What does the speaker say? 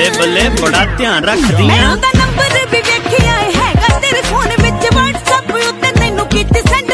ਬੱਲੇ ਬੱਲੇ ਬੜਾ ਧਿਆਨ ਰੱਖਦੀ ਆ। ਮੈਂ ਉਹਦਾ ਨੰਬਰ ਵੀ ਵੇਖਿਆ ਹੈਗਾ ਤੇਰੇ ਫੋਨ ਵਿੱਚ WhatsApp ਉੱਤੇ ਤੈਨੂੰ ਕੀਤੀ ਸੈਂਡ